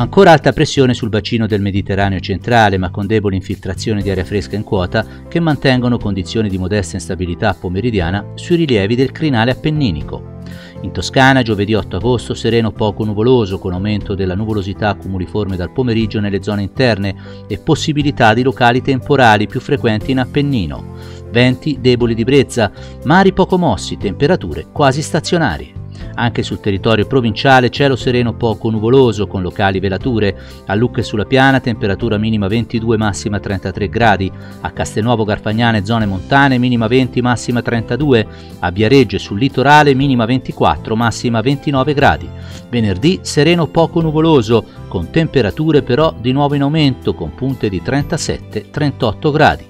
Ancora alta pressione sul bacino del Mediterraneo centrale, ma con deboli infiltrazioni di aria fresca in quota che mantengono condizioni di modesta instabilità pomeridiana sui rilievi del crinale appenninico. In Toscana giovedì 8 agosto sereno poco nuvoloso con aumento della nuvolosità cumuliforme dal pomeriggio nelle zone interne e possibilità di locali temporali più frequenti in Appennino. Venti deboli di brezza, mari poco mossi, temperature quasi stazionarie. Anche sul territorio provinciale cielo sereno poco nuvoloso con locali velature. A Lucca e sulla Piana temperatura minima 22, massima 33 gradi. A Castelnuovo Garfagnane zone montane minima 20, massima 32. A Viareggio sul litorale minima 24, massima 29 gradi. Venerdì sereno poco nuvoloso con temperature però di nuovo in aumento con punte di 37-38 gradi.